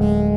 Bye.